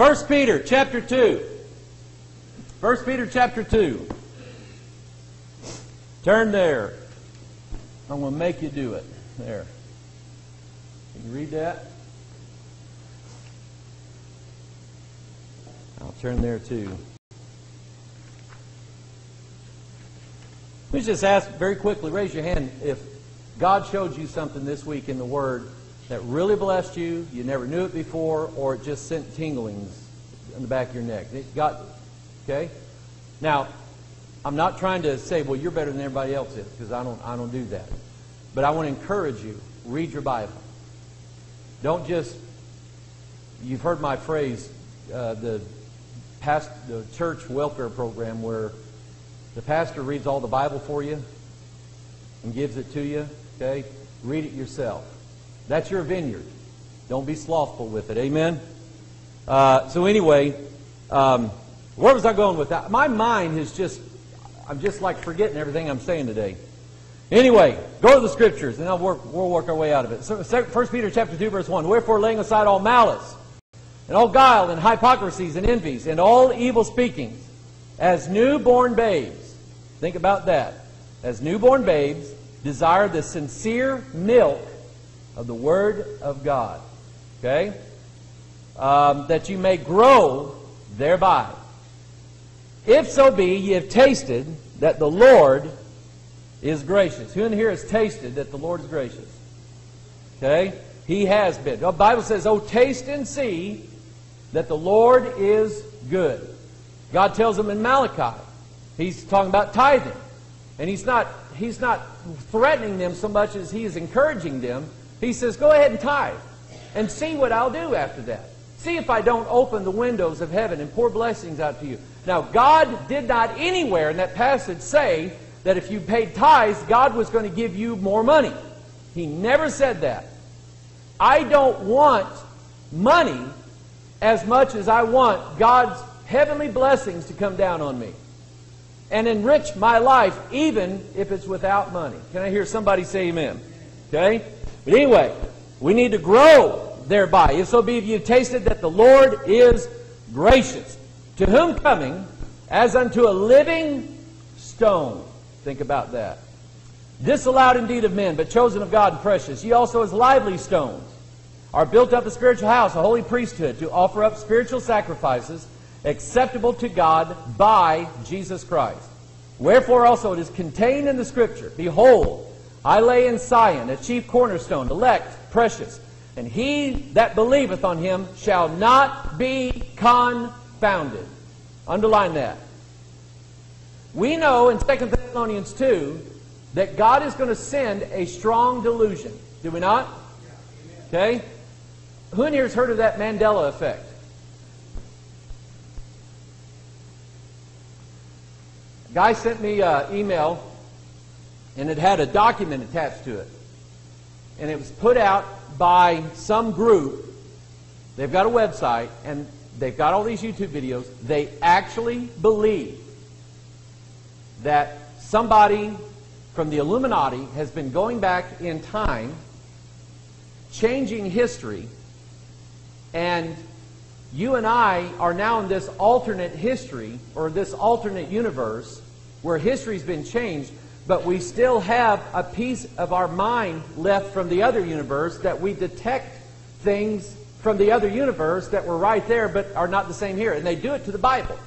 1 Peter chapter 2. 1 Peter chapter 2. Turn there. I'm going to make you do it. There. Can you read that? I'll turn there too. Let me just ask very quickly, raise your hand if God showed you something this week in the Word that really blessed you, you never knew it before, or it just sent tinglings in the back of your neck. It got, okay? Now, I'm not trying to say, well, you're better than everybody else is, because I don't, I don't do that. But I want to encourage you, read your Bible. Don't just, you've heard my phrase, uh, the, past, the church welfare program where the pastor reads all the Bible for you and gives it to you, okay? Read it yourself. That's your vineyard. Don't be slothful with it. Amen? Uh, so anyway, um, where was I going with that? My mind is just, I'm just like forgetting everything I'm saying today. Anyway, go to the scriptures, and work, we'll work our way out of it. So, 1 Peter chapter 2, verse 1. Wherefore, laying aside all malice, and all guile, and hypocrisies, and envies, and all evil speakings, as newborn babes, think about that, as newborn babes, desire the sincere milk of the Word of God. Okay? Um, that you may grow thereby. If so be ye have tasted that the Lord is gracious. Who in here has tasted that the Lord is gracious? Okay? He has been. The Bible says, Oh, taste and see that the Lord is good. God tells them in Malachi. He's talking about tithing. And he's not, he's not threatening them so much as he is encouraging them. He says, Go ahead and tithe and see what I'll do after that. See if I don't open the windows of heaven and pour blessings out to you. Now, God did not anywhere in that passage say that if you paid tithes, God was going to give you more money. He never said that. I don't want money as much as I want God's heavenly blessings to come down on me and enrich my life, even if it's without money. Can I hear somebody say amen? Okay? But anyway, we need to grow thereby. If so be if you've tasted that the Lord is gracious, to whom coming as unto a living stone Think about that. Disallowed indeed of men, but chosen of God and precious. Ye also as lively stones are built up a spiritual house, a holy priesthood, to offer up spiritual sacrifices acceptable to God by Jesus Christ. Wherefore also it is contained in the Scripture, Behold, I lay in Sion a chief cornerstone, elect, precious, and he that believeth on him shall not be confounded. Underline that. We know in 2 Thessalonians 2 that God is going to send a strong delusion. Do we not? Okay? Who in here has heard of that Mandela effect? Guy sent me an email and it had a document attached to it. And it was put out by some group. They've got a website and they've got all these YouTube videos. They actually believe that somebody from the Illuminati has been going back in time, changing history, and you and I are now in this alternate history or this alternate universe where history's been changed, but we still have a piece of our mind left from the other universe that we detect things from the other universe that were right there but are not the same here. And they do it to the Bible.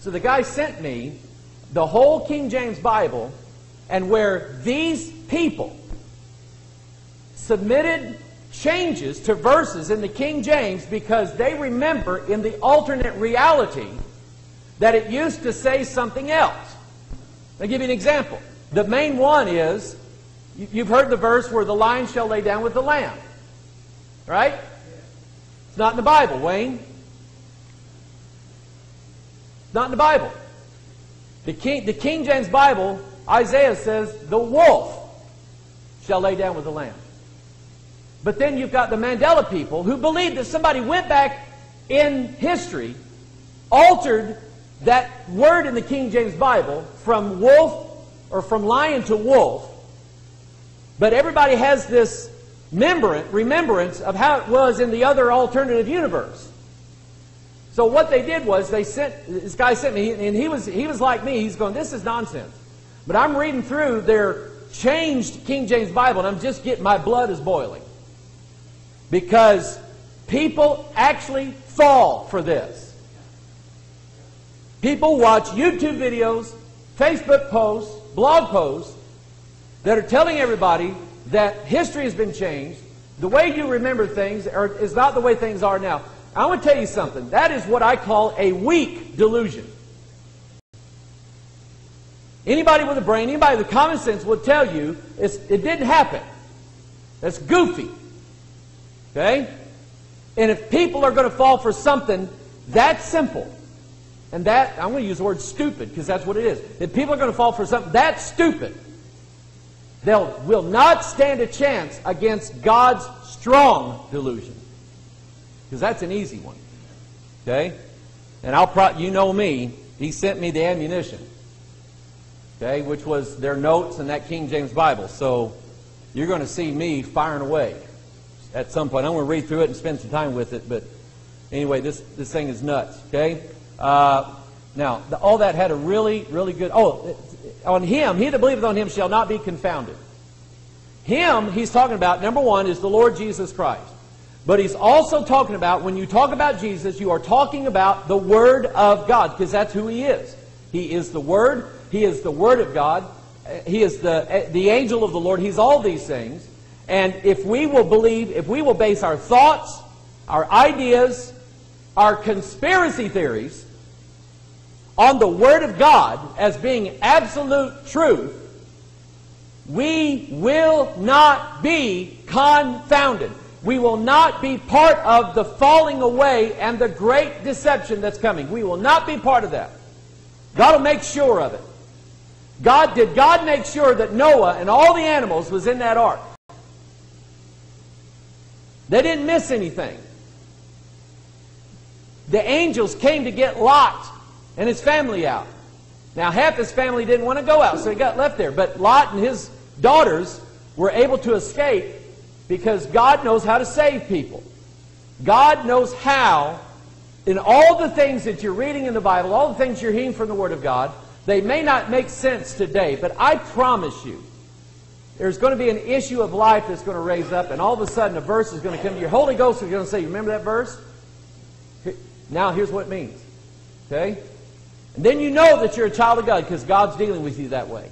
So the guy sent me the whole King James Bible and where these people submitted changes to verses in the King James because they remember in the alternate reality that it used to say something else. I'll give you an example. The main one is you've heard the verse where the lion shall lay down with the lamb. Right? It's not in the Bible, Wayne. Not in the Bible. The King, the King James Bible, Isaiah says, the wolf shall lay down with the lamb. But then you've got the Mandela people who believe that somebody went back in history, altered that word in the King James Bible from wolf or from lion to wolf. But everybody has this remembrance of how it was in the other alternative universe. So what they did was they sent this guy sent me, and he was he was like me. He's going, "This is nonsense." But I'm reading through their changed King James Bible, and I'm just getting my blood is boiling because people actually fall for this. People watch YouTube videos, Facebook posts, blog posts that are telling everybody that history has been changed. The way you remember things are, is not the way things are now. I want to tell you something. That is what I call a weak delusion. Anybody with a brain, anybody with common sense will tell you it didn't happen. That's goofy. Okay? And if people are going to fall for something that simple, and that, I'm going to use the word stupid because that's what it is. If people are going to fall for something that stupid, they will not stand a chance against God's strong delusion. Because that's an easy one. Okay? And I'll pro- you know me, he sent me the ammunition. Okay, which was their notes and that King James Bible. So you're going to see me firing away at some point. I'm going to read through it and spend some time with it, but anyway, this, this thing is nuts, okay? Uh, now, the, all that had a really, really good. Oh, on him, he that believeth on him shall not be confounded. Him, he's talking about, number one, is the Lord Jesus Christ. But he's also talking about, when you talk about Jesus, you are talking about the Word of God, because that's who he is. He is the Word, he is the Word of God, he is the, the angel of the Lord, he's all these things. And if we will believe, if we will base our thoughts, our ideas, our conspiracy theories on the Word of God as being absolute truth, we will not be confounded. We will not be part of the falling away and the great deception that's coming. We will not be part of that. God will make sure of it. God did God make sure that Noah and all the animals was in that ark? They didn't miss anything. The angels came to get Lot and his family out. Now, half his family didn't want to go out, so he got left there. But Lot and his daughters were able to escape because God knows how to save people. God knows how, in all the things that you're reading in the Bible, all the things you're hearing from the Word of God, they may not make sense today, but I promise you, there's going to be an issue of life that's going to raise up, and all of a sudden a verse is going to come to your Holy Ghost is going to say, Remember that verse? Now here's what it means. Okay? And then you know that you're a child of God because God's dealing with you that way.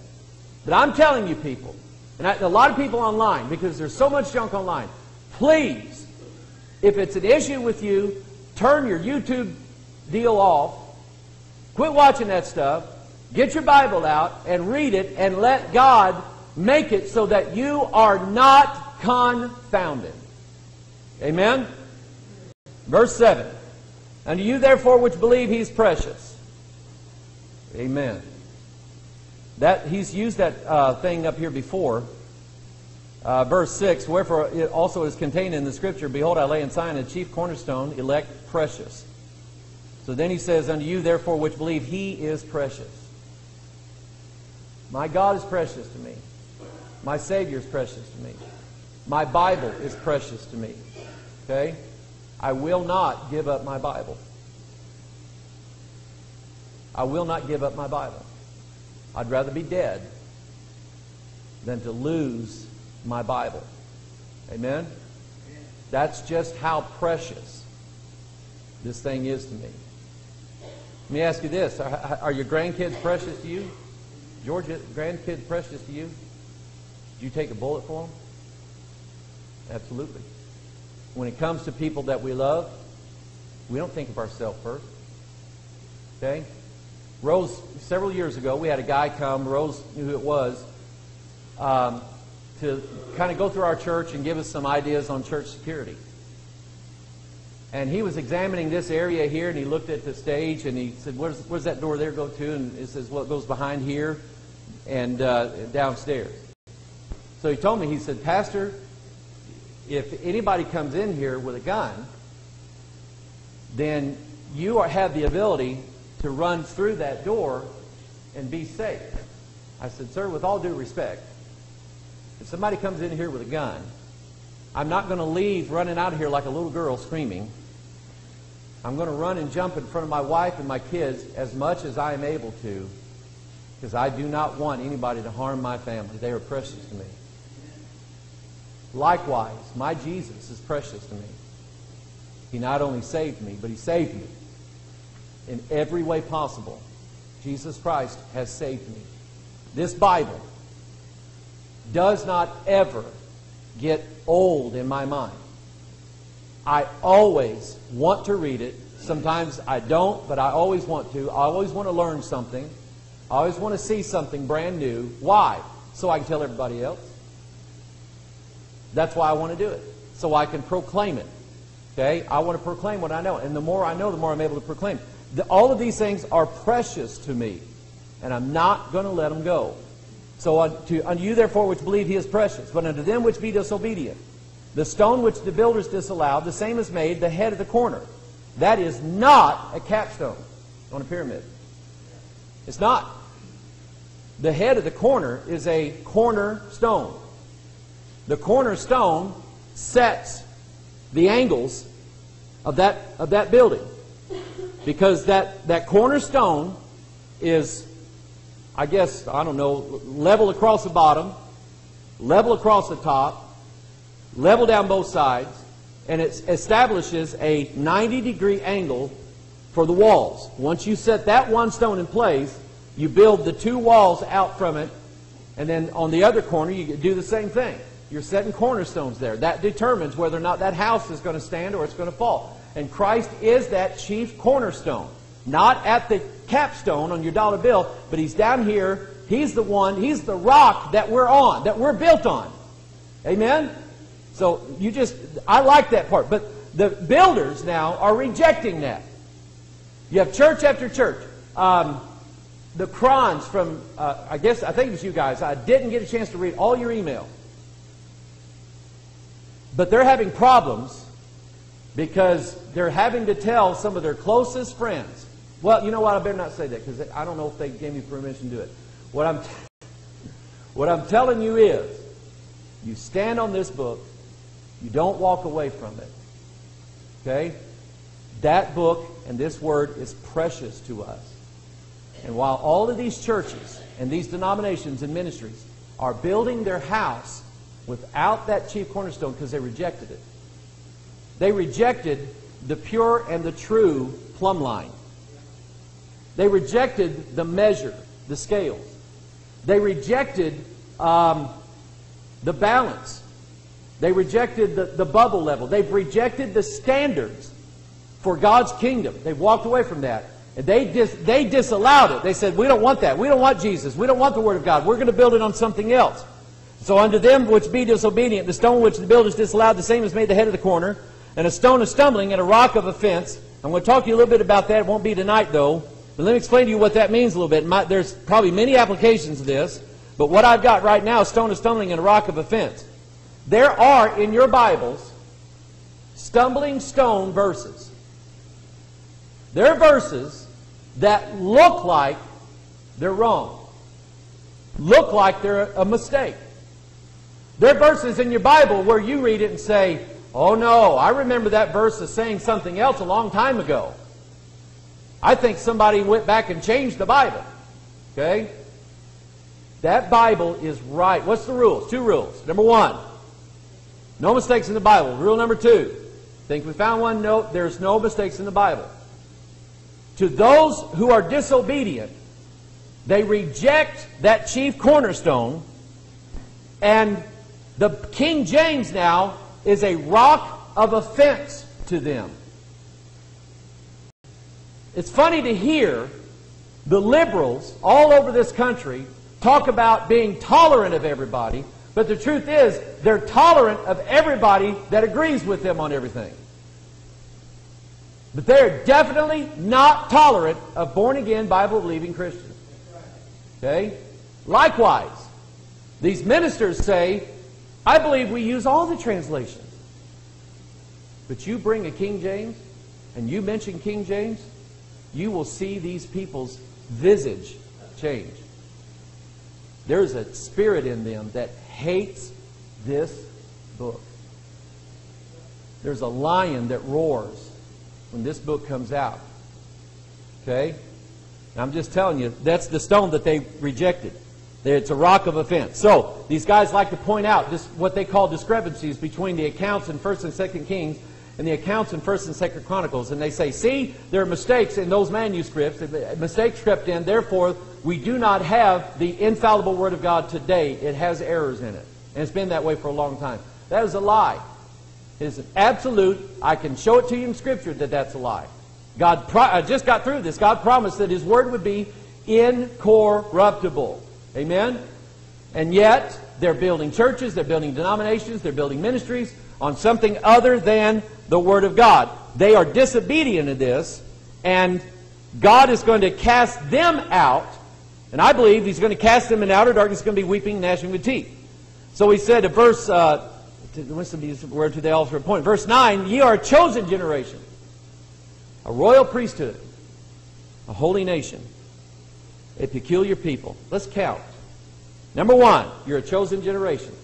But I'm telling you, people, and I, a lot of people online, because there's so much junk online, please, if it's an issue with you, turn your YouTube deal off. Quit watching that stuff. Get your Bible out and read it and let God make it so that you are not confounded. Amen? Verse 7. Unto you, therefore, which believe, he's precious. Amen. That He's used that uh, thing up here before. Uh, verse 6 Wherefore it also is contained in the scripture Behold, I lay in Zion a chief cornerstone, elect, precious. So then he says, Unto you, therefore, which believe, he is precious. My God is precious to me. My Savior is precious to me. My Bible is precious to me. Okay? I will not give up my Bible. I will not give up my Bible. I'd rather be dead than to lose my Bible. Amen? That's just how precious this thing is to me. Let me ask you this Are, are your grandkids precious to you? Georgia, grandkids precious to you? Do you take a bullet for them? Absolutely. When it comes to people that we love, we don't think of ourselves first. Okay? Rose, several years ago, we had a guy come, Rose knew who it was, um, to kind of go through our church and give us some ideas on church security. And he was examining this area here, and he looked at the stage, and he said, "Where's, where's that door there go to?" And he says, "Well, it goes behind here and uh, downstairs." So he told me, he said, "Pastor, if anybody comes in here with a gun, then you are, have the ability to run through that door and be safe. I said, Sir, with all due respect, if somebody comes in here with a gun, I'm not going to leave running out of here like a little girl screaming. I'm going to run and jump in front of my wife and my kids as much as I am able to because I do not want anybody to harm my family. They are precious to me. Likewise, my Jesus is precious to me. He not only saved me, but He saved me in every way possible. Jesus Christ has saved me. This Bible does not ever get old in my mind. I always want to read it. Sometimes I don't, but I always want to. I always want to learn something. I always want to see something brand new. Why? So I can tell everybody else. That's why I want to do it. So I can proclaim it. Okay? I want to proclaim what I know. And the more I know, the more I'm able to proclaim. The, all of these things are precious to me. And I'm not going to let them go. So unto, unto you, therefore, which believe he is precious, but unto them which be disobedient, the stone which the builders disallowed, the same is made the head of the corner. That is not a capstone on a pyramid. It's not. The head of the corner is a cornerstone. The cornerstone sets the angles of that, of that building. Because that, that cornerstone is, I guess, I don't know, level across the bottom, level across the top, level down both sides, and it establishes a 90 degree angle for the walls. Once you set that one stone in place, you build the two walls out from it, and then on the other corner, you do the same thing. You're setting cornerstones there. That determines whether or not that house is going to stand or it's going to fall. And Christ is that chief cornerstone. Not at the capstone on your dollar bill, but He's down here. He's the one, He's the rock that we're on, that we're built on. Amen? So you just, I like that part. But the builders now are rejecting that. You have church after church. Um, the Crons from, uh, I guess, I think it was you guys. I didn't get a chance to read all your email. But they're having problems because they're having to tell some of their closest friends. Well, you know what? I better not say that because I don't know if they gave me permission to do it. What I'm, what I'm telling you is, you stand on this book, you don't walk away from it. Okay? That book and this word is precious to us. And while all of these churches and these denominations and ministries are building their house without that chief cornerstone because they rejected it. They rejected the pure and the true plumb line. They rejected the measure, the scales. They rejected um, the balance. They rejected the, the bubble level. They've rejected the standards for God's kingdom. They've walked away from that. And they, dis, they disallowed it. They said, We don't want that. We don't want Jesus. We don't want the Word of God. We're going to build it on something else. So unto them which be disobedient, the stone which the builders disallowed, the same is made the head of the corner, and a stone of stumbling and a rock of offense. I'm going to talk to you a little bit about that. It won't be tonight, though. But let me explain to you what that means a little bit. My, there's probably many applications of this, but what I've got right now is stone of stumbling and a rock of offense. There are in your Bibles stumbling stone verses. There are verses that look like they're wrong, look like they're a mistake. There are verses in your Bible where you read it and say, Oh no, I remember that verse as saying something else a long time ago. I think somebody went back and changed the Bible. Okay? That Bible is right. What's the rules? Two rules. Number one, no mistakes in the Bible. Rule number two, think we found one? No, there's no mistakes in the Bible. To those who are disobedient, they reject that chief cornerstone and the King James now is a rock of offense to them. It's funny to hear the liberals all over this country talk about being tolerant of everybody, but the truth is they're tolerant of everybody that agrees with them on everything. But they're definitely not tolerant of born again, Bible believing Christians. Okay? Likewise, these ministers say I believe we use all the translations. But you bring a King James and you mention King James, you will see these people's visage change. There's a spirit in them that hates this book. There's a lion that roars when this book comes out. Okay? I'm just telling you, that's the stone that they rejected. It's a rock of offense. So, these guys like to point out this, what they call discrepancies between the accounts in 1st and 2nd Kings and the accounts in 1st and 2nd Chronicles. And they say, see, there are mistakes in those manuscripts. Uh, mistakes crept in. Therefore, we do not have the infallible Word of God today. It has errors in it. And it's been that way for a long time. That is a lie. It is an absolute. I can show it to you in Scripture that that's a lie. God I uh, just got through this. God promised that His Word would be incorruptible. Amen? And yet, they're building churches, they're building denominations, they're building ministries on something other than the Word of God. They are disobedient to this, and God is going to cast them out. And I believe He's going to cast them in outer darkness. Going to be weeping, gnashing with teeth. So He said, in verse, uh, word to the altar appointed. Verse 9, ye are a chosen generation, a royal priesthood, a holy nation, a peculiar people. Let's count. Number one, you're a chosen generation.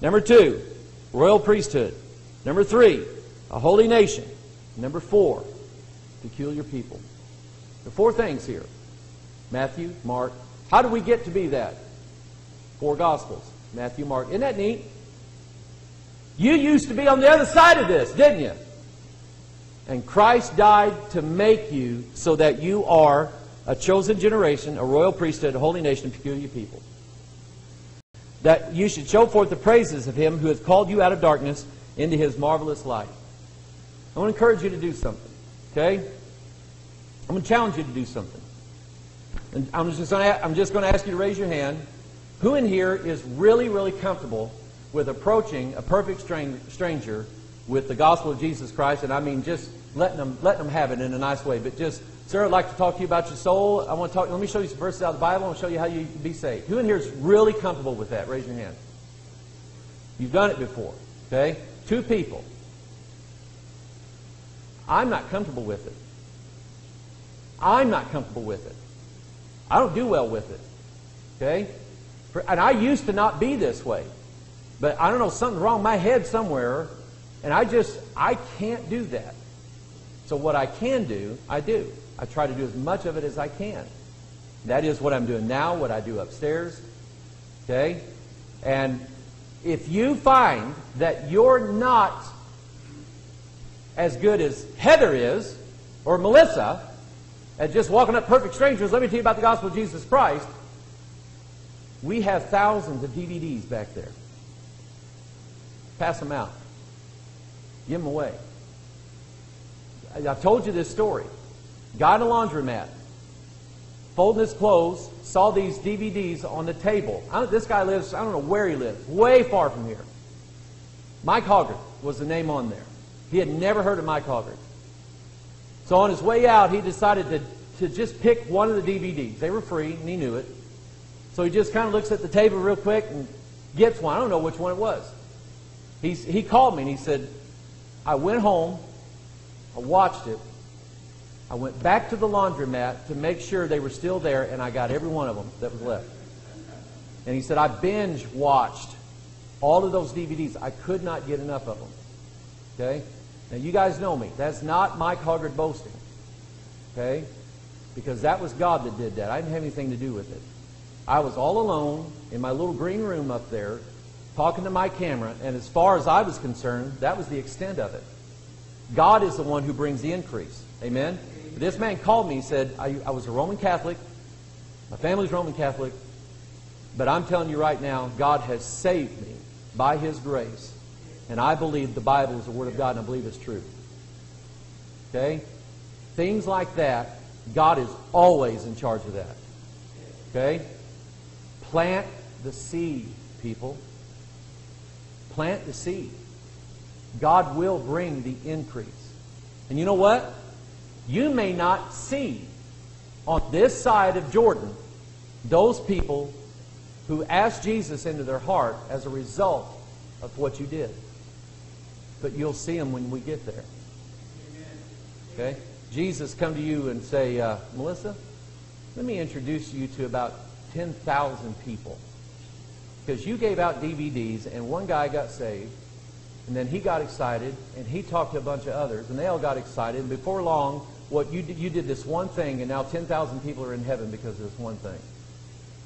Number two, royal priesthood. Number three, a holy nation. Number four, peculiar people. The four things here Matthew, Mark. How do we get to be that? Four Gospels Matthew, Mark. Isn't that neat? You used to be on the other side of this, didn't you? And Christ died to make you so that you are a chosen generation, a royal priesthood, a holy nation, a peculiar people. That you should show forth the praises of him who has called you out of darkness into his marvelous light. I want to encourage you to do something. Okay? I'm going to challenge you to do something. And I'm just going to, I'm just going to ask you to raise your hand. Who in here is really, really comfortable with approaching a perfect stranger with the gospel of Jesus Christ? And I mean just letting them, letting them have it in a nice way, but just Sir, I'd like to talk to you about your soul. I want to talk. Let me show you some verses out of the Bible. and show you how you can be saved. Who in here is really comfortable with that? Raise your hand. You've done it before. Okay? Two people. I'm not comfortable with it. I'm not comfortable with it. I don't do well with it. Okay? And I used to not be this way. But I don't know, something's wrong my head somewhere, and I just, I can't do that. So what I can do, I do. I try to do as much of it as I can. That is what I'm doing now, what I do upstairs. Okay? And if you find that you're not as good as Heather is, or Melissa, at just walking up perfect strangers, let me tell you about the gospel of Jesus Christ. We have thousands of DVDs back there. Pass them out. Give them away. I've told you this story. Got in a laundromat, folding his clothes, saw these DVDs on the table. this guy lives, I don't know where he lives, way far from here. Mike Hoggard was the name on there. He had never heard of Mike Hoggard. So on his way out, he decided to, to just pick one of the DVDs. They were free, and he knew it. So he just kind of looks at the table real quick and gets one. I don't know which one it was. He's, he called me and he said, I went home, I watched it, I went back to the laundromat to make sure they were still there, and I got every one of them that was left. And he said, I binge watched all of those DVDs. I could not get enough of them. Okay? Now, you guys know me. That's not Mike Hoggard boasting. Okay? Because that was God that did that. I didn't have anything to do with it. I was all alone in my little green room up there talking to my camera, and as far as I was concerned, that was the extent of it. God is the one who brings the increase. Amen? This man called me. He said, I, I was a Roman Catholic. My family's Roman Catholic. But I'm telling you right now, God has saved me by His grace. And I believe the Bible is the Word of God, and I believe it's true. Okay? Things like that, God is always in charge of that. Okay? Plant the seed, people. Plant the seed. God will bring the increase. And you know what? You may not see on this side of Jordan those people who asked Jesus into their heart as a result of what you did. But you'll see them when we get there. Okay? Jesus come to you and say, uh, Melissa, let me introduce you to about 10,000 people. Because you gave out DVDs and one guy got saved And then he got excited, and he talked to a bunch of others, and they all got excited. And before long, what you did, you did this one thing, and now 10,000 people are in heaven because of this one thing.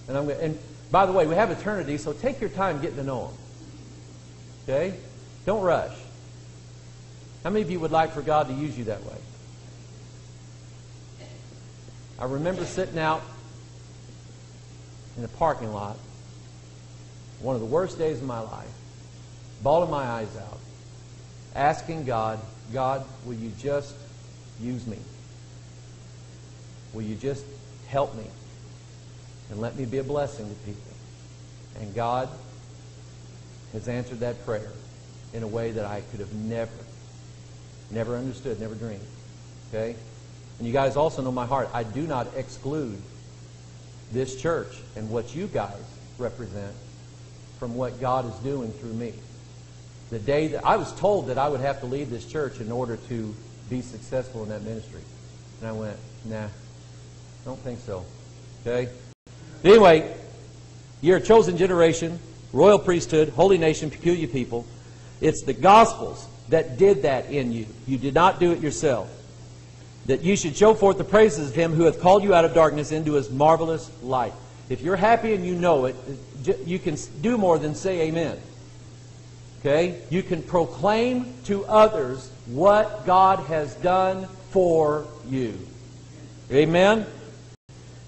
And, I'm, and by the way, we have eternity, so take your time getting to know them. Okay? Don't rush. How many of you would like for God to use you that way? I remember sitting out in a parking lot, one of the worst days of my life, bawling my eyes out, asking God, God, will you just use me? Will you just help me and let me be a blessing to people? And God has answered that prayer in a way that I could have never, never understood, never dreamed. Okay? And you guys also know my heart. I do not exclude this church and what you guys represent from what God is doing through me. The day that I was told that I would have to leave this church in order to be successful in that ministry. And I went, nah, don't think so. Okay? Anyway, you're a chosen generation, royal priesthood, holy nation, peculiar people. It's the Gospels that did that in you. You did not do it yourself. That you should show forth the praises of Him who hath called you out of darkness into His marvelous light. If you're happy and you know it, you can do more than say amen. Okay? You can proclaim to others what God has done for you. Amen?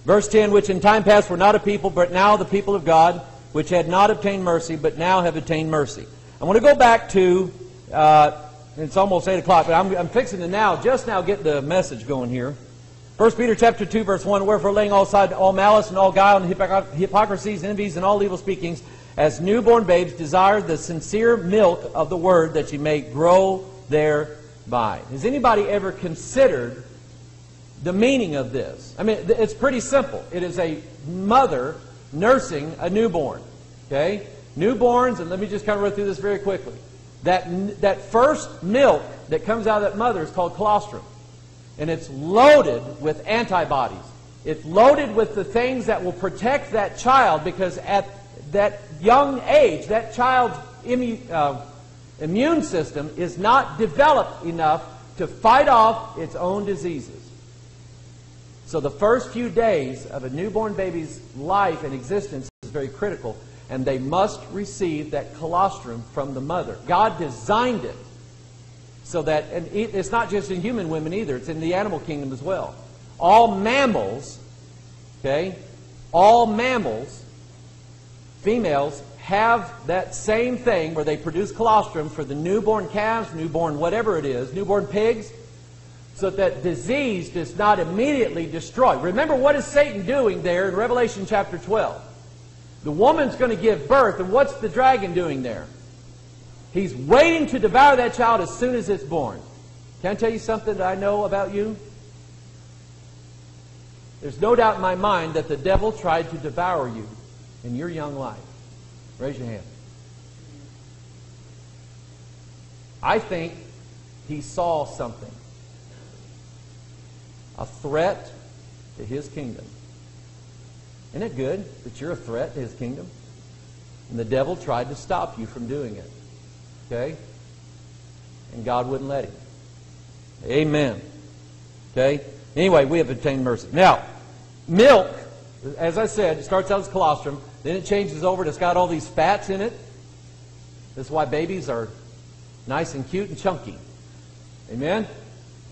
Verse 10, which in time past were not a people, but now the people of God, which had not obtained mercy, but now have obtained mercy. I want to go back to, uh, it's almost 8 o'clock, but I'm, I'm fixing to now, just now get the message going here. 1 Peter chapter 2, verse 1, Wherefore laying all aside all malice and all guile and hypocrisies, envies, and all evil speakings, as newborn babes desire the sincere milk of the word that ye may grow thereby. Has anybody ever considered the meaning of this? I mean, it's pretty simple. It is a mother nursing a newborn. Okay? Newborns, and let me just kind of run through this very quickly. That, that first milk that comes out of that mother is called colostrum. And it's loaded with antibodies. It's loaded with the things that will protect that child because at that young age, that child's immu- uh, immune system is not developed enough to fight off its own diseases. So the first few days of a newborn baby's life and existence is very critical, and they must receive that colostrum from the mother. God designed it so that, and it's not just in human women either, it's in the animal kingdom as well. All mammals, okay, all mammals females have that same thing where they produce colostrum for the newborn calves, newborn whatever it is, newborn pigs, so that disease does not immediately destroy. Remember, what is Satan doing there in Revelation chapter 12? The woman's going to give birth, and what's the dragon doing there? He's waiting to devour that child as soon as it's born. Can I tell you something that I know about you? There's no doubt in my mind that the devil tried to devour you in your young life? Raise your hand. I think he saw something a threat to his kingdom. Isn't it good that you're a threat to his kingdom? And the devil tried to stop you from doing it. Okay? And God wouldn't let him. Amen. Okay? Anyway, we have obtained mercy. Now, milk, as I said, it starts out as colostrum. Then it changes over and it's got all these fats in it. That's why babies are nice and cute and chunky. Amen?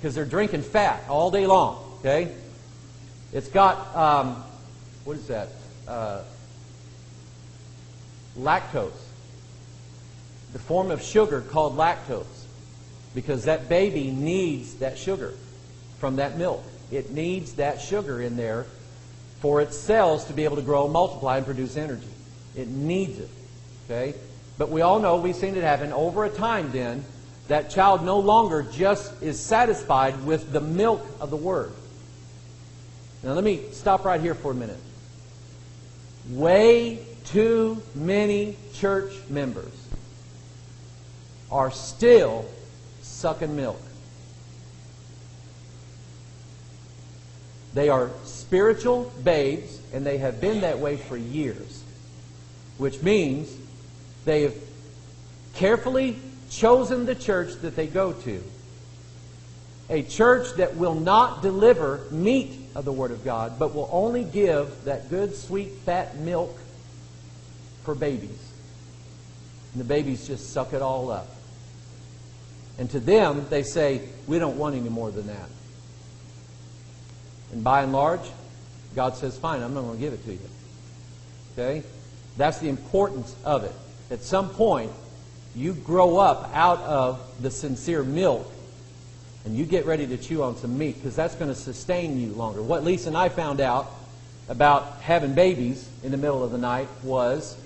Because they're drinking fat all day long. Okay? It's got, um, what is that? Uh, lactose. The form of sugar called lactose. Because that baby needs that sugar from that milk. It needs that sugar in there for its cells to be able to grow, multiply, and produce energy. It needs it. Okay? But we all know, we've seen it happen over a time then, that child no longer just is satisfied with the milk of the Word. Now let me stop right here for a minute. Way too many church members are still sucking milk. They are spiritual babes, and they have been that way for years, which means they have carefully chosen the church that they go to. A church that will not deliver meat of the Word of God, but will only give that good, sweet, fat milk for babies. And the babies just suck it all up. And to them, they say, we don't want any more than that. And by and large, God says, fine, I'm not going to give it to you. Okay? That's the importance of it. At some point, you grow up out of the sincere milk and you get ready to chew on some meat because that's going to sustain you longer. What Lisa and I found out about having babies in the middle of the night was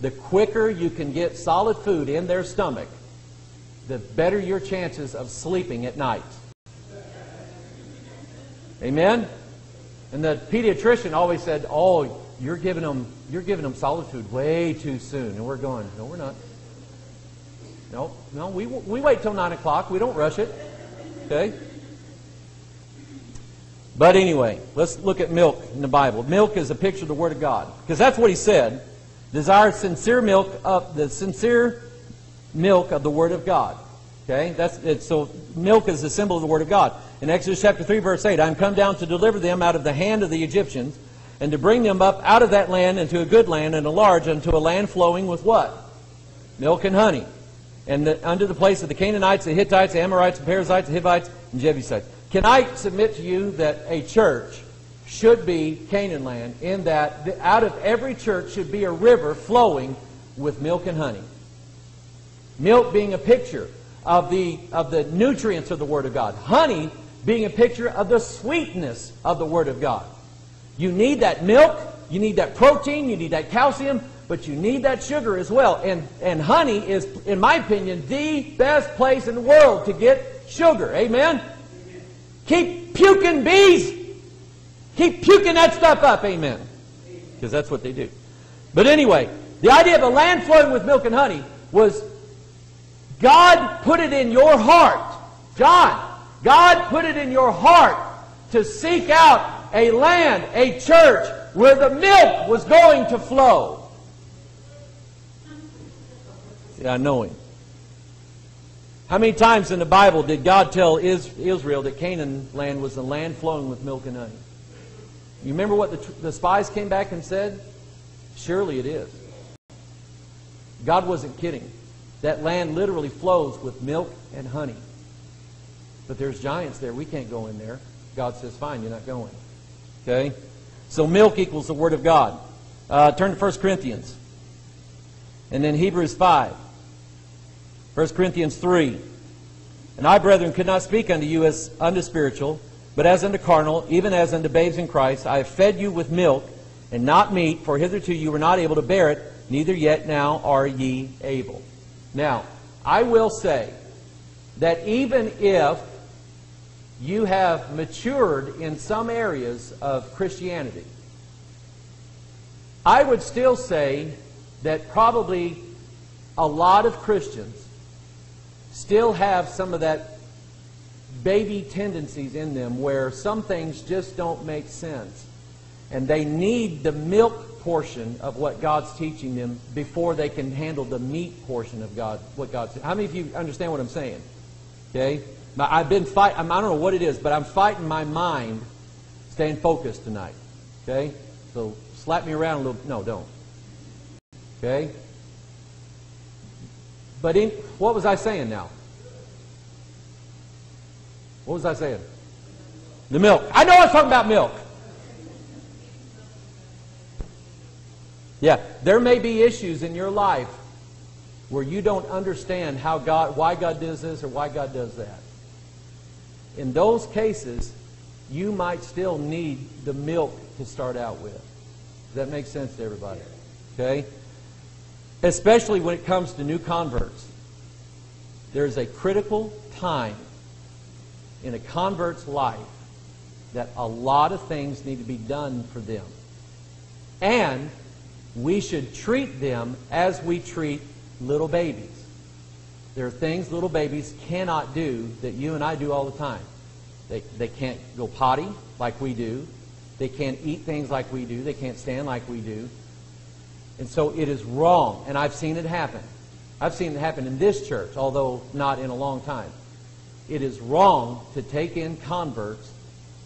the quicker you can get solid food in their stomach, the better your chances of sleeping at night. Amen? And the pediatrician always said, "Oh, you're giving them you're giving them solid food way too soon." And we're going, "No, we're not. No, no, we we wait till nine o'clock. We don't rush it." Okay. But anyway, let's look at milk in the Bible. Milk is a picture of the Word of God because that's what He said. Desire sincere milk of the sincere milk of the Word of God. Okay, that's it. So milk is a symbol of the Word of God. In Exodus chapter 3, verse 8, I am come down to deliver them out of the hand of the Egyptians, and to bring them up out of that land into a good land, and a large unto a land flowing with what? Milk and honey. And the, under the place of the Canaanites, the Hittites, the Amorites, the Perizzites, the Hivites, and Jebusites. Can I submit to you that a church should be Canaan land in that the, out of every church should be a river flowing with milk and honey? Milk being a picture of the, of the nutrients of the Word of God. Honey being a picture of the sweetness of the Word of God. You need that milk, you need that protein, you need that calcium, but you need that sugar as well. And, and honey is, in my opinion, the best place in the world to get sugar. Amen? Keep puking bees. Keep puking that stuff up. Amen. Because that's what they do. But anyway, the idea of a land flowing with milk and honey was God put it in your heart. John, God put it in your heart to seek out a land, a church, where the milk was going to flow. Yeah, I know him. How many times in the Bible did God tell Israel that Canaan land was a land flowing with milk and honey? You remember what the, the spies came back and said? Surely it is. God wasn't kidding. That land literally flows with milk and honey. But there's giants there. We can't go in there. God says, fine, you're not going. Okay? So milk equals the Word of God. Uh, turn to 1 Corinthians. And then Hebrews 5. 1 Corinthians 3. And I, brethren, could not speak unto you as unto spiritual, but as unto carnal, even as unto babes in Christ. I have fed you with milk and not meat, for hitherto you were not able to bear it, neither yet now are ye able. Now, I will say that even if you have matured in some areas of Christianity, I would still say that probably a lot of Christians still have some of that baby tendencies in them where some things just don't make sense. And they need the milk portion of what God's teaching them before they can handle the meat portion of God. What God's. How many of you understand what I'm saying? Okay, I've been fight. I don't know what it is, but I'm fighting my mind, staying focused tonight. Okay, so slap me around a little. No, don't. Okay. But in, what was I saying now? What was I saying? The milk. I know I was talking about milk. Yeah, there may be issues in your life where you don't understand how God, why God does this or why God does that. In those cases, you might still need the milk to start out with. Does that make sense to everybody? Okay? Especially when it comes to new converts. There's a critical time in a convert's life that a lot of things need to be done for them. And we should treat them as we treat little babies. There are things little babies cannot do that you and I do all the time. They, they can't go potty like we do. They can't eat things like we do. They can't stand like we do. And so it is wrong, and I've seen it happen. I've seen it happen in this church, although not in a long time. It is wrong to take in converts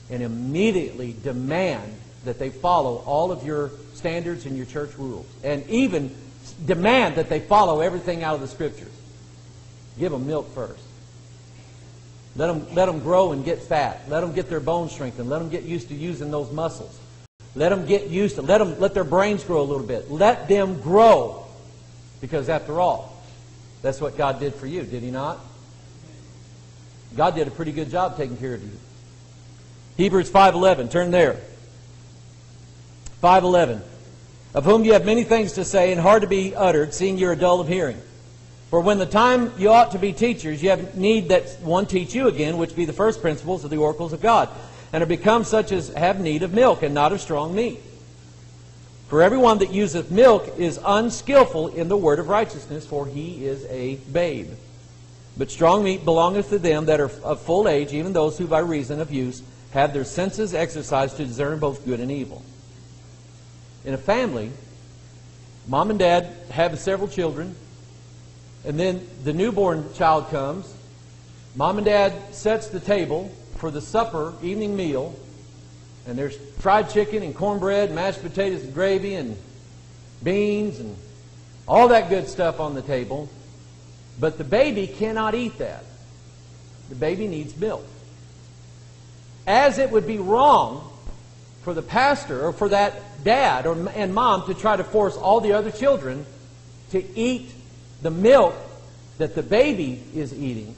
and immediately demand that they follow all of your standards and your church rules, and even demand that they follow everything out of the Scriptures. Give them milk first. Let them, let them grow and get fat. Let them get their bones strengthened. Let them get used to using those muscles. Let them get used to, let them, let their brains grow a little bit. Let them grow. Because after all, that's what God did for you, did He not? God did a pretty good job taking care of you. Hebrews 5.11, turn there. 5.11, of whom you have many things to say and hard to be uttered, seeing you are dull of hearing. For when the time you ought to be teachers, you have need that one teach you again, which be the first principles of the oracles of God, and are become such as have need of milk, and not of strong meat. For everyone that useth milk is unskillful in the word of righteousness, for he is a babe. But strong meat belongeth to them that are of full age, even those who by reason of use have their senses exercised to discern both good and evil. In a family, mom and dad have several children, and then the newborn child comes. Mom and dad sets the table for the supper evening meal, and there's fried chicken and cornbread, mashed potatoes and gravy, and beans, and all that good stuff on the table. But the baby cannot eat that. The baby needs milk. As it would be wrong for the pastor or for that dad or, and mom to try to force all the other children to eat the milk that the baby is eating,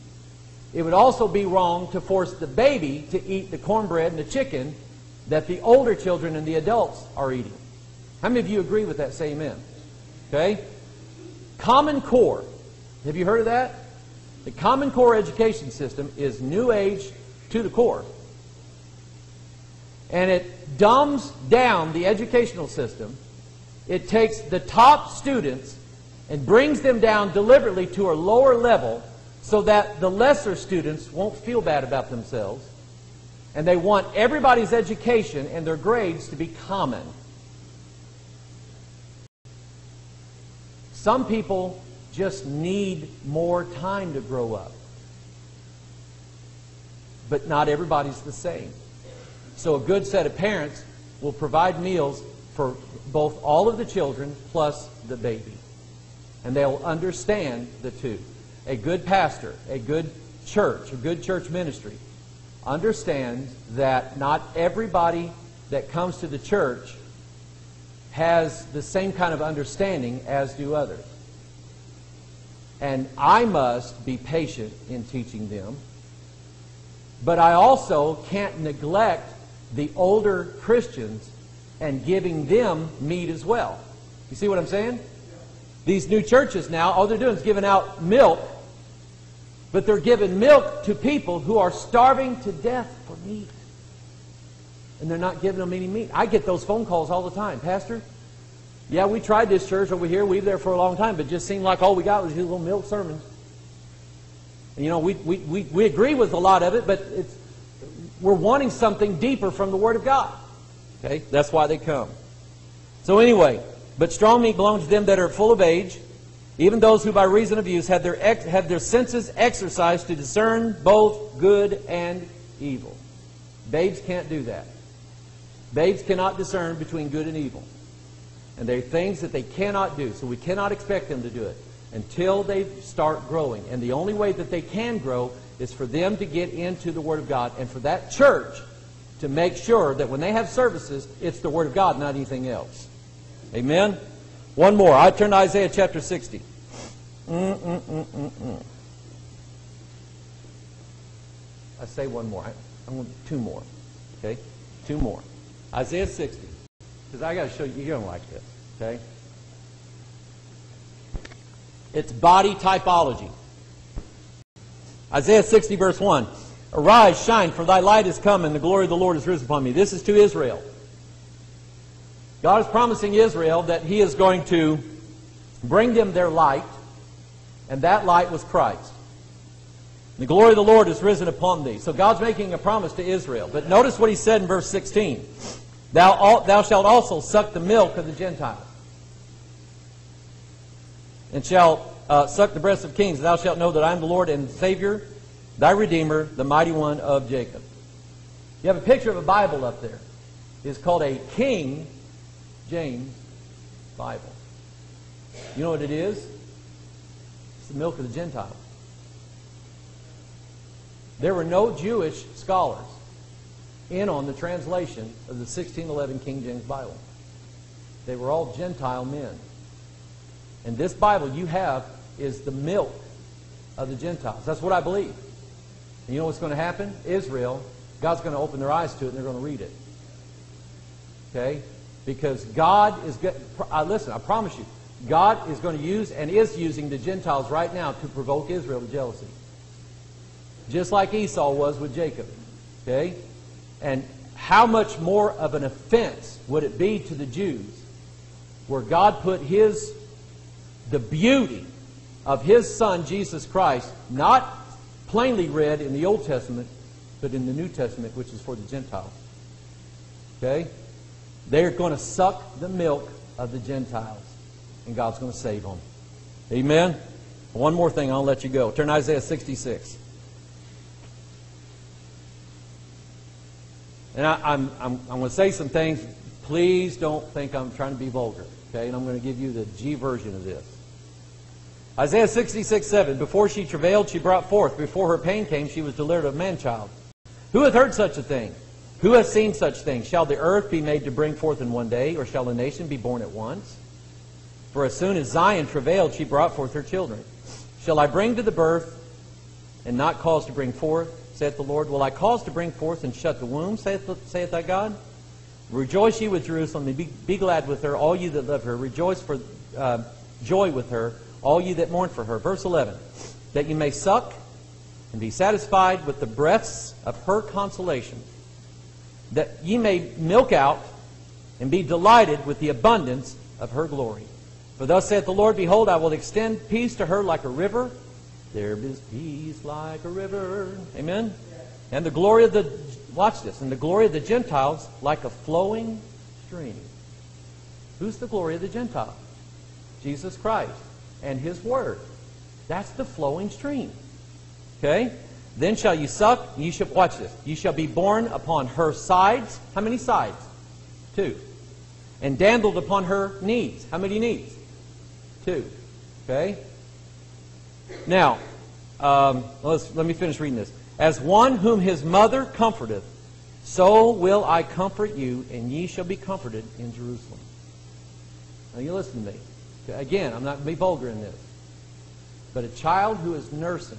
it would also be wrong to force the baby to eat the cornbread and the chicken that the older children and the adults are eating. How many of you agree with that? Say amen. Okay? Common Core. Have you heard of that? The Common Core education system is New Age to the core. And it dumbs down the educational system. It takes the top students and brings them down deliberately to a lower level so that the lesser students won't feel bad about themselves. And they want everybody's education and their grades to be common. Some people just need more time to grow up. But not everybody's the same. So a good set of parents will provide meals for both all of the children plus the baby and they'll understand the two. A good pastor, a good church, a good church ministry understands that not everybody that comes to the church has the same kind of understanding as do others. And I must be patient in teaching them. But I also can't neglect the older Christians and giving them meat as well. You see what I'm saying? These new churches now, all they're doing is giving out milk, but they're giving milk to people who are starving to death for meat. And they're not giving them any meat. I get those phone calls all the time. Pastor, yeah, we tried this church over here. We were there for a long time, but it just seemed like all we got was these little milk sermons. And, you know, we, we, we, we agree with a lot of it, but it's, we're wanting something deeper from the Word of God. Okay? That's why they come. So anyway, but strong meat belongs to them that are full of age, even those who by reason of use have their, ex- have their senses exercised to discern both good and evil. Babes can't do that. Babes cannot discern between good and evil. And there are things that they cannot do, so we cannot expect them to do it until they start growing. And the only way that they can grow is for them to get into the Word of God and for that church to make sure that when they have services, it's the Word of God, not anything else. Amen? One more. I turn to Isaiah chapter 60. Mm-mm-mm-mm-mm. I say one more. I, I want two more. Okay? Two more. Isaiah 60. Because I got to show you, you're going to like this. Okay? It's body typology. Isaiah 60, verse 1. Arise, shine, for thy light is come, and the glory of the Lord is risen upon me. This is to Israel. God is promising Israel that He is going to bring them their light, and that light was Christ. The glory of the Lord is risen upon thee. So God's making a promise to Israel. But notice what He said in verse 16 Thou, thou shalt also suck the milk of the Gentiles, and shalt uh, suck the breasts of kings. Thou shalt know that I am the Lord and Savior, thy Redeemer, the mighty one of Jacob. You have a picture of a Bible up there. It's called a King James Bible. You know what it is? It's the milk of the Gentiles. There were no Jewish scholars in on the translation of the 1611 King James Bible. They were all Gentile men. And this Bible you have is the milk of the Gentiles. That's what I believe. And you know what's going to happen? Israel, God's going to open their eyes to it and they're going to read it. Okay? Because God is, uh, listen, I promise you, God is going to use and is using the Gentiles right now to provoke Israel to jealousy. Just like Esau was with Jacob. Okay? And how much more of an offense would it be to the Jews where God put his the beauty of his son Jesus Christ not plainly read in the Old Testament but in the New Testament which is for the Gentiles. Okay? They're going to suck the milk of the Gentiles and God's going to save them. Amen. One more thing, I'll let you go. Turn Isaiah 66. And I, I'm, I'm, I'm going to say some things. Please don't think I'm trying to be vulgar. Okay? And I'm going to give you the G version of this. Isaiah 66, 7. Before she travailed, she brought forth. Before her pain came, she was delivered of man-child. Who hath heard such a thing? Who has seen such things? Shall the earth be made to bring forth in one day, or shall a nation be born at once? For as soon as Zion travailed, she brought forth her children. Shall I bring to the birth, and not cause to bring forth? saith the Lord. Will I cause to bring forth and shut the womb, saith, saith thy God? Rejoice ye with Jerusalem, and be, be glad with her, all you that love her. Rejoice for uh, joy with her, all you that mourn for her. Verse 11. That you may suck and be satisfied with the breaths of her consolation, that ye may milk out and be delighted with the abundance of her glory. For thus saith the Lord, Behold, I will extend peace to her like a river, there is peace like a river. Amen? And the glory of the, watch this, and the glory of the Gentiles like a flowing stream. Who's the glory of the Gentiles? Jesus Christ and His Word. That's the flowing stream. Okay? Then shall you suck, you shall, watch this, you shall be borne upon her sides. How many sides? Two. And dandled upon her knees. How many knees? Two. Okay? Now, um, let me finish reading this. As one whom his mother comforteth, so will I comfort you, and ye shall be comforted in Jerusalem. Now, you listen to me. Again, I'm not going to be vulgar in this. But a child who is nursing,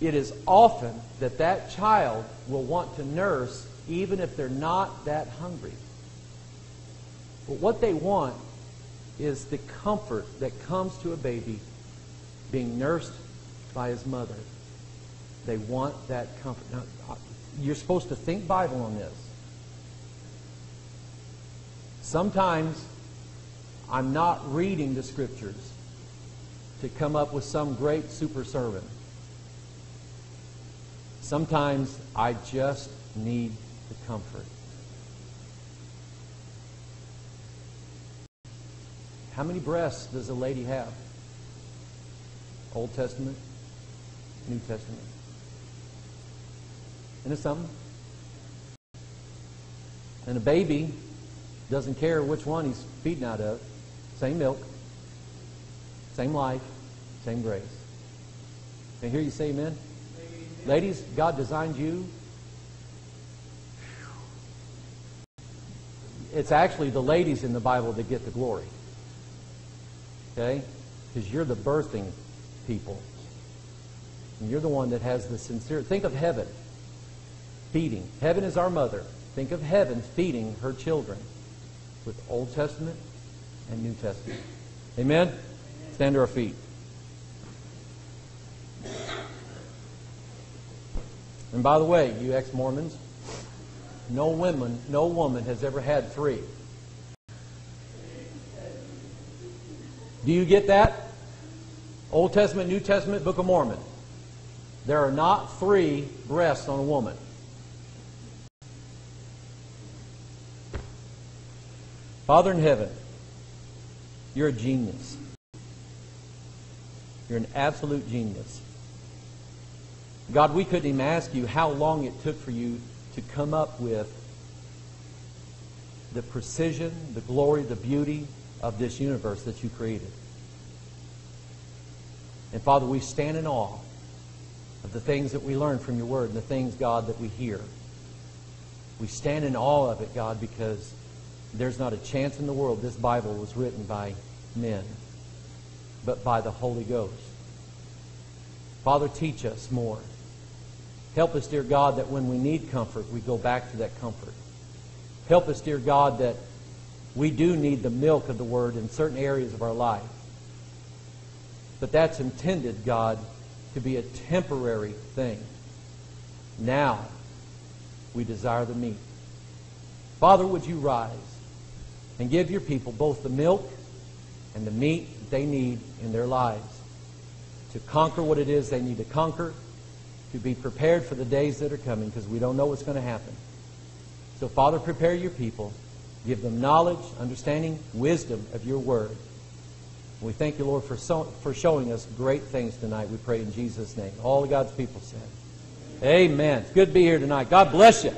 it is often that that child will want to nurse even if they're not that hungry. But what they want is the comfort that comes to a baby being nursed by his mother. They want that comfort. Now, you're supposed to think Bible on this. Sometimes I'm not reading the scriptures to come up with some great super sermon. Sometimes I just need the comfort. How many breasts does a lady have? Old Testament, New Testament. Isn't it something? And a baby doesn't care which one he's feeding out of. Same milk, same life, same grace. Can I hear you say amen? Ladies, God designed you. It's actually the ladies in the Bible that get the glory. Okay? Because you're the birthing people. And you're the one that has the sincere. Think of heaven feeding. Heaven is our mother. Think of heaven feeding her children with Old Testament and New Testament. Amen? Stand to our feet. And by the way, you ex-Mormons, no woman, no woman has ever had three. Do you get that? Old Testament, New Testament, Book of Mormon. There are not three breasts on a woman. Father in heaven, you're a genius. You're an absolute genius. God, we couldn't even ask you how long it took for you to come up with the precision, the glory, the beauty of this universe that you created. And Father, we stand in awe of the things that we learn from your word and the things, God, that we hear. We stand in awe of it, God, because there's not a chance in the world this Bible was written by men, but by the Holy Ghost. Father, teach us more. Help us, dear God, that when we need comfort, we go back to that comfort. Help us, dear God, that we do need the milk of the Word in certain areas of our life. But that's intended, God, to be a temporary thing. Now, we desire the meat. Father, would you rise and give your people both the milk and the meat that they need in their lives to conquer what it is they need to conquer, to be prepared for the days that are coming because we don't know what's going to happen. So, Father, prepare your people. Give them knowledge, understanding, wisdom of your word. We thank you, Lord, for, so, for showing us great things tonight. We pray in Jesus' name. All of God's people said. Amen. It's good to be here tonight. God bless you.